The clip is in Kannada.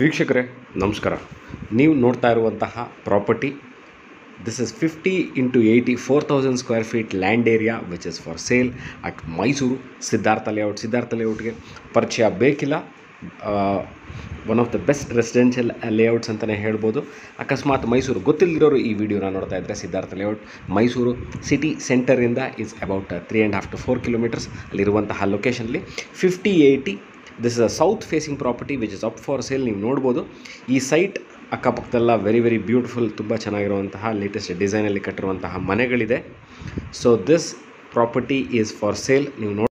ವೀಕ್ಷಕರೇ, ನಮಸ್ಕಾರ. ನೀವು ನೋಡ್ತಾ ಇರುವಂತಹ property this is fifty into eighty four thousand square feet land area which is for sale at Mysuru Siddhartha layout Siddhartha ಲೇಔಟ್ಗೆ ಪರಿಚಯ ಬೇಕಿಲ್ಲ. One of the best residential layouts ಅಂತಲೇ ಹೇಳ್ಬೋದು. ಅಕಸ್ಮಾತ್ ಮೈಸೂರು ಗೊತ್ತಿಲ್ಲದಿರೋರು ಈ ವಿಡಿಯೋನ ನೋಡ್ತಾ ಇದ್ದರೆ Siddhartha layout Mysuru city ಸೆಂಟರಿಂದ is about three and half to four kilometres ಅಲ್ಲಿರುವಂತಹ ಲೊಕೇಶನಲ್ಲಿ fifty eighty this is a south facing property which is up for sale ನೀವು ನೋಡ್ಬೋದು. ಈ ಸೈಟ್ ಅಕ್ಕಪಕ್ಕದೆಲ್ಲ ವೆರಿ ವೆರಿ ಬ್ಯೂಟಿಫುಲ್ ತುಂಬ ಚೆನ್ನಾಗಿರುವಂತಹ ಲೇಟೆಸ್ಟ್ ಡಿಸೈನಲ್ಲಿ ಕಟ್ಟಿರುವಂತಹ ಮನೆಗಳಿದೆ. So this property is for sale ನೀವು ನೋಡಿ